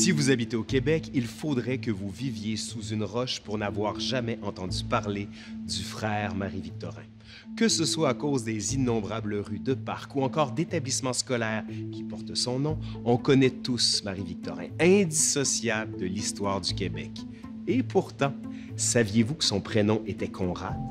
Si vous habitez au Québec, il faudrait que vous viviez sous une roche pour n'avoir jamais entendu parler du frère Marie-Victorin. Que ce soit à cause des innombrables rues de parcs ou encore d'établissements scolaires qui portent son nom, on connaît tous Marie-Victorin, indissociable de l'histoire du Québec. Et pourtant, saviez-vous que son prénom était Conrad?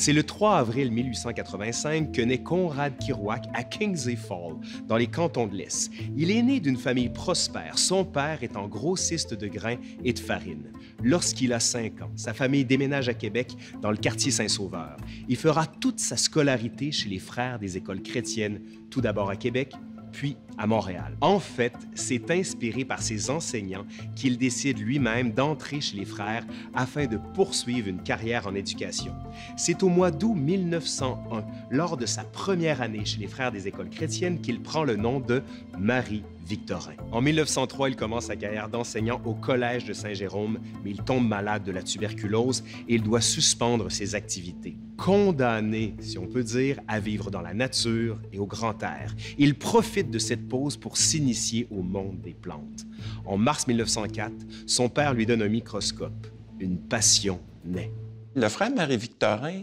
C'est le 3 avril 1885 que naît Conrad Kirouac à Kingsley Fall, dans les cantons de l'Est. Il est né d'une famille prospère, son père étant grossiste de grains et de farine. Lorsqu'il a 5 ans, sa famille déménage à Québec, dans le quartier Saint-Sauveur. Il fera toute sa scolarité chez les frères des écoles chrétiennes, tout d'abord à Québec, puis à Montréal. En fait, c'est inspiré par ses enseignants qu'il décide lui-même d'entrer chez les frères afin de poursuivre une carrière en éducation. C'est au mois d'août 1901, lors de sa première année chez les frères des écoles chrétiennes, qu'il prend le nom de Marie Victorin. En 1903, il commence sa carrière d'enseignant au Collège de Saint-Jérôme, mais il tombe malade de la tuberculose et il doit suspendre ses activités. Condamné, si on peut dire, à vivre dans la nature et au grand air, il profite de cette pause pour s'initier au monde des plantes. En mars 1904, son père lui donne un microscope. Une passion naît. Le frère Marie-Victorin,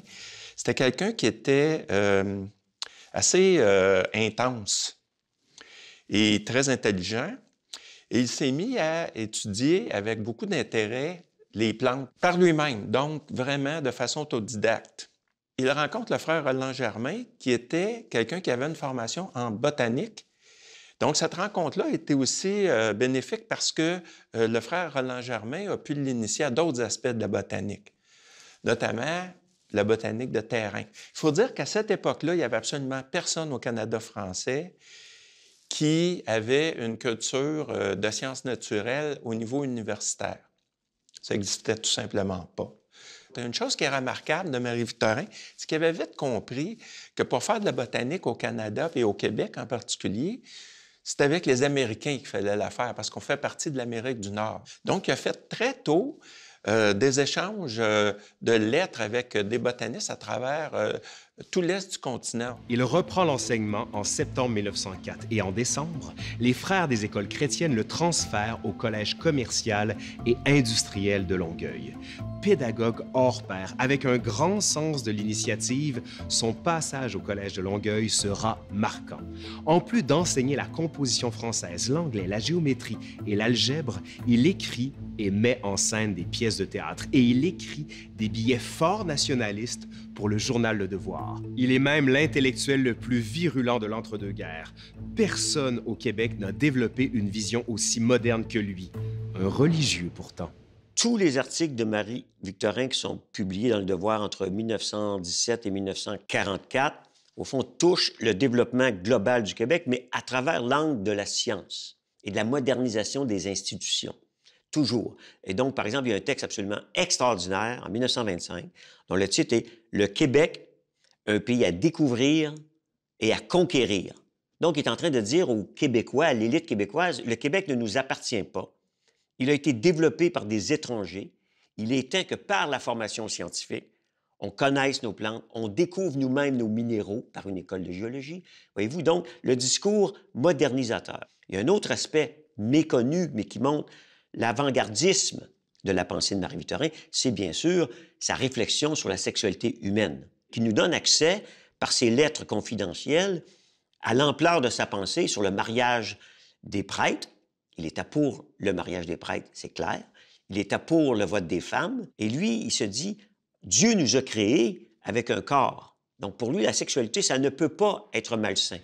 c'était quelqu'un qui était euh, assez euh, intense et très intelligent. Et il s'est mis à étudier avec beaucoup d'intérêt les plantes par lui-même, donc vraiment de façon autodidacte. Il rencontre le frère Roland Germain, qui était quelqu'un qui avait une formation en botanique. Donc, cette rencontre-là était aussi euh, bénéfique parce que euh, le frère Roland Germain a pu l'initier à d'autres aspects de la botanique, notamment la botanique de terrain. Il faut dire qu'à cette époque-là, il n'y avait absolument personne au Canada français qui avait une culture euh, de sciences naturelles au niveau universitaire. Ça n'existait tout simplement pas. Une chose qui est remarquable de Marie-Victorin, c'est qu'elle avait vite compris que pour faire de la botanique au Canada et au Québec en particulier, c'est avec les Américains qu'il fallait la faire parce qu'on fait partie de l'Amérique du Nord. Donc, il a fait très tôt euh, des échanges euh, de lettres avec des botanistes à travers tout l'est du continent. Il reprend l'enseignement en septembre 1904 et en décembre, les frères des écoles chrétiennes le transfèrent au Collège commercial et industriel de Longueuil. Pédagogue hors pair, avec un grand sens de l'initiative, son passage au Collège de Longueuil sera marquant. En plus d'enseigner la composition française, l'anglais, la géométrie et l'algèbre, il écrit et met en scène des pièces de théâtre et il écrit des billets forts nationalistes pour le journal Le Devoir. Il est même l'intellectuel le plus virulent de l'entre-deux-guerres. Personne au Québec n'a développé une vision aussi moderne que lui. Un religieux pourtant. Tous les articles de Marie-Victorin qui sont publiés dans Le Devoir entre 1917 et 1944, au fond, touchent le développement global du Québec, mais à travers l'angle de la science et de la modernisation des institutions toujours. Et donc, par exemple, il y a un texte absolument extraordinaire en 1925 dont le titre est Le Québec, un pays à découvrir et à conquérir. Donc, il est en train de dire aux Québécois, à l'élite québécoise, le Québec ne nous appartient pas. Il a été développé par des étrangers. Il est temps que par la formation scientifique, on connaisse nos plantes, on découvre nous-mêmes nos minéraux par une école de géologie. Voyez-vous, donc, le discours modernisateur. Il y a un autre aspect méconnu, mais qui montre L'avant-gardisme de la pensée de Marie-Victorin, c'est bien sûr sa réflexion sur la sexualité humaine, qui nous donne accès, par ses lettres confidentielles, à l'ampleur de sa pensée sur le mariage des prêtres. Il était pour le mariage des prêtres, c'est clair. Il était pour le vote des femmes. Et lui, il se dit, Dieu nous a créés avec un corps. Donc pour lui, la sexualité, ça ne peut pas être malsain.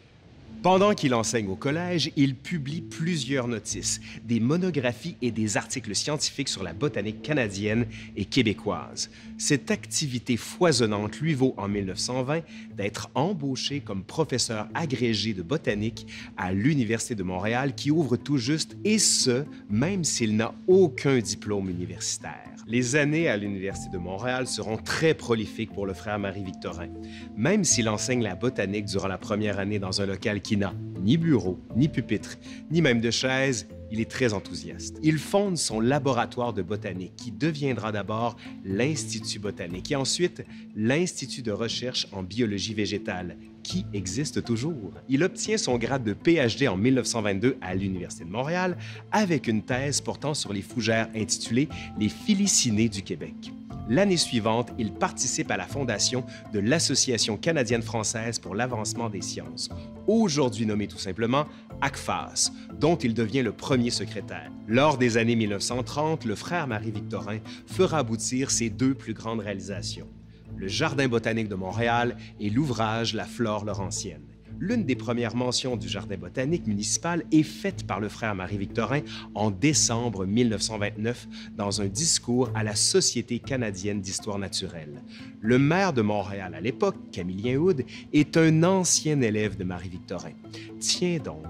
Pendant qu'il enseigne au collège, il publie plusieurs notices, des monographies et des articles scientifiques sur la botanique canadienne et québécoise. Cette activité foisonnante lui vaut en 1920 d'être embauché comme professeur agrégé de botanique à l'Université de Montréal qui ouvre tout juste, et ce, même s'il n'a aucun diplôme universitaire. Les années à l'Université de Montréal seront très prolifiques pour le frère Marie-Victorin. Même s'il enseigne la botanique durant la première année dans un local qui n'a ni bureau, ni pupitre, ni même de chaise, il est très enthousiaste. Il fonde son laboratoire de botanique qui deviendra d'abord l'Institut botanique et ensuite l'Institut de recherche en biologie végétale qui existe toujours. Il obtient son grade de PhD en 1922 à l'Université de Montréal avec une thèse portant sur les fougères intitulée Les Filicinés du Québec. L'année suivante, il participe à la fondation de l'Association canadienne-française pour l'avancement des sciences, aujourd'hui nommée tout simplement ACFAS, dont il devient le premier secrétaire. Lors des années 1930, le frère Marie-Victorin fera aboutir ses deux plus grandes réalisations, le Jardin botanique de Montréal et l'ouvrage La flore laurentienne. L'une des premières mentions du Jardin botanique municipal est faite par le frère Marie-Victorin en décembre 1929 dans un discours à la Société canadienne d'histoire naturelle. Le maire de Montréal à l'époque, Camillien Houd, est un ancien élève de Marie-Victorin. Tiens donc,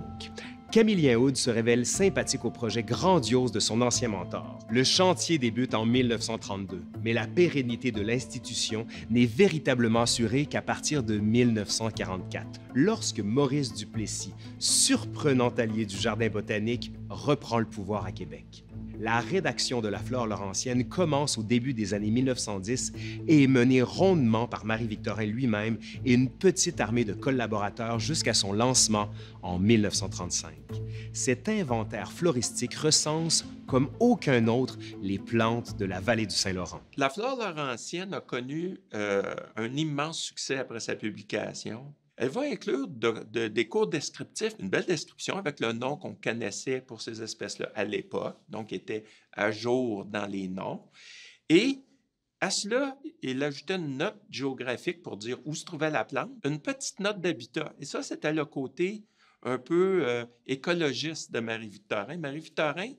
Camillien Houd se révèle sympathique au projet grandiose de son ancien mentor. Le chantier débute en 1932, mais la pérennité de l'institution n'est véritablement assurée qu'à partir de 1944, lorsque Maurice Duplessis, surprenant allié du Jardin botanique, reprend le pouvoir à Québec la rédaction de la flore laurentienne commence au début des années 1910 et est menée rondement par Marie-Victorin lui-même et une petite armée de collaborateurs jusqu'à son lancement en 1935. Cet inventaire floristique recense comme aucun autre les plantes de la vallée du Saint-Laurent. La flore laurentienne a connu euh, un immense succès après sa publication. Elle va inclure des cours descriptifs, une belle description avec le nom qu'on connaissait pour ces espèces-là à l'époque, donc était à jour dans les noms. Et à cela, il ajoutait une note géographique pour dire où se trouvait la plante, une petite note d'habitat. Et ça, c'était le côté un peu euh, écologiste de Marie-Victorin. Marie-Victorin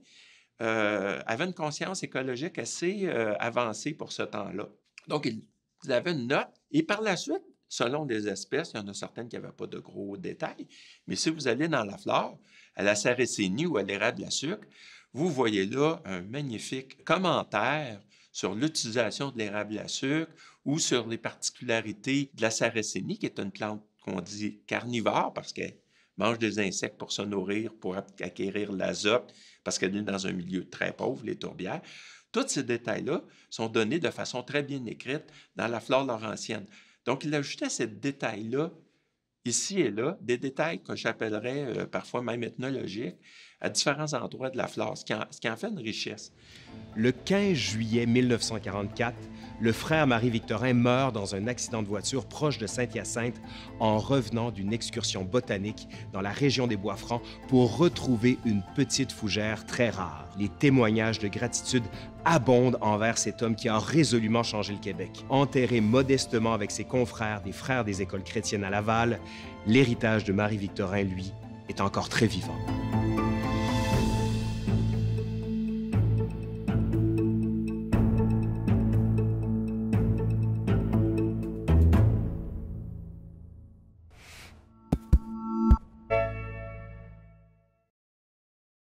euh, avait une conscience écologique assez euh, avancée pour ce temps-là. Donc, il avait une note. Et par la suite, selon les espèces, il y en a certaines qui n'avaient pas de gros détails, mais si vous allez dans la flore, à la sarracénie ou à l'érable à sucre, vous voyez là un magnifique commentaire sur l'utilisation de l'érable à sucre ou sur les particularités de la sarracénie, qui est une plante qu'on dit carnivore parce qu'elle mange des insectes pour se nourrir, pour acquérir l'azote, parce qu'elle est dans un milieu très pauvre, les tourbières. Tous ces détails-là sont donnés de façon très bien écrite dans la flore laurentienne. Donc, il ajoutait ces détails-là, ici et là, des détails que j'appellerais euh, parfois même ethnologiques, à différents endroits de la flore, ce qui en, ce qui en fait une richesse. Le 15 juillet 1944, le frère Marie-Victorin meurt dans un accident de voiture proche de Saint-Hyacinthe en revenant d'une excursion botanique dans la région des Bois-Francs pour retrouver une petite fougère très rare. Les témoignages de gratitude abondent envers cet homme qui a résolument changé le Québec. Enterré modestement avec ses confrères des frères des écoles chrétiennes à Laval, l'héritage de Marie-Victorin, lui, est encore très vivant.